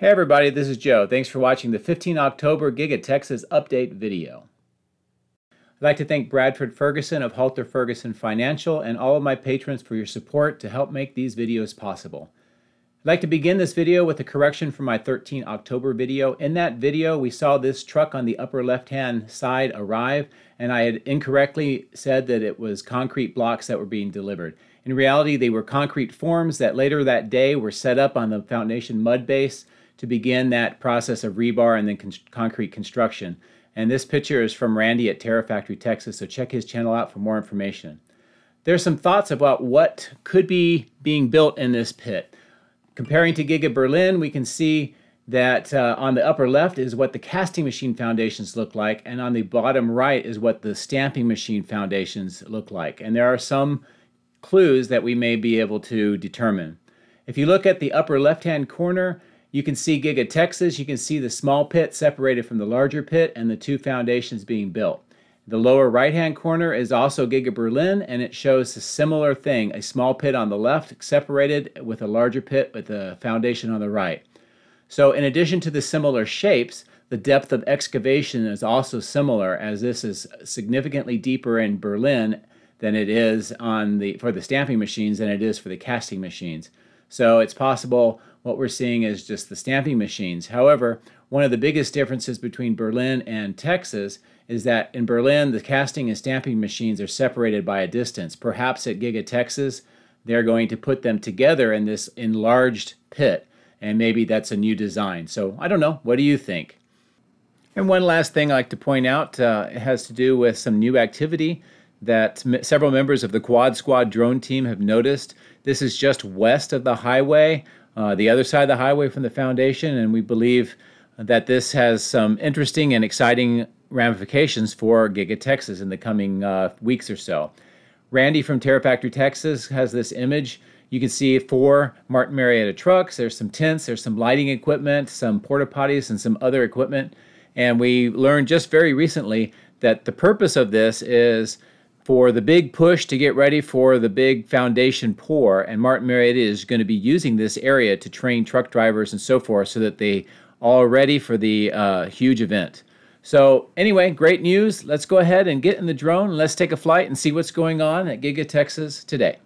Hey everybody, this is Joe. Thanks for watching the 15 October Giga Texas update video. I'd like to thank Bradford Ferguson of Halter Ferguson Financial and all of my patrons for your support to help make these videos possible. I'd like to begin this video with a correction from my 13 October video. In that video, we saw this truck on the upper left-hand side arrive, and I had incorrectly said that it was concrete blocks that were being delivered. In reality, they were concrete forms that later that day were set up on the foundation mud base to begin that process of rebar and then con concrete construction. And this picture is from Randy at Terafactory, Texas, so check his channel out for more information. There's some thoughts about what could be being built in this pit. Comparing to Giga Berlin, we can see that uh, on the upper left is what the casting machine foundations look like, and on the bottom right is what the stamping machine foundations look like. And there are some clues that we may be able to determine. If you look at the upper left-hand corner, you can see Giga Texas. You can see the small pit separated from the larger pit and the two foundations being built. The lower right-hand corner is also Giga Berlin, and it shows a similar thing, a small pit on the left separated with a larger pit with a foundation on the right. So in addition to the similar shapes, the depth of excavation is also similar as this is significantly deeper in Berlin than it is on the for the stamping machines than it is for the casting machines. So it's possible what we're seeing is just the stamping machines. However, one of the biggest differences between Berlin and Texas is that in Berlin, the casting and stamping machines are separated by a distance. Perhaps at Giga Texas, they're going to put them together in this enlarged pit, and maybe that's a new design. So I don't know. What do you think? And one last thing I'd like to point out uh, it has to do with some new activity that several members of the Quad Squad drone team have noticed. This is just west of the highway, uh, the other side of the highway from the foundation, and we believe that this has some interesting and exciting ramifications for Giga Texas in the coming uh, weeks or so. Randy from Terafactory, Texas has this image. You can see four Martin Marietta trucks. There's some tents, there's some lighting equipment, some porta potties, and some other equipment. And we learned just very recently that the purpose of this is for the big push to get ready for the big foundation pour. And Martin Marietta is going to be using this area to train truck drivers and so forth so that they all ready for the uh, huge event. So anyway, great news. Let's go ahead and get in the drone. Let's take a flight and see what's going on at Giga Texas today.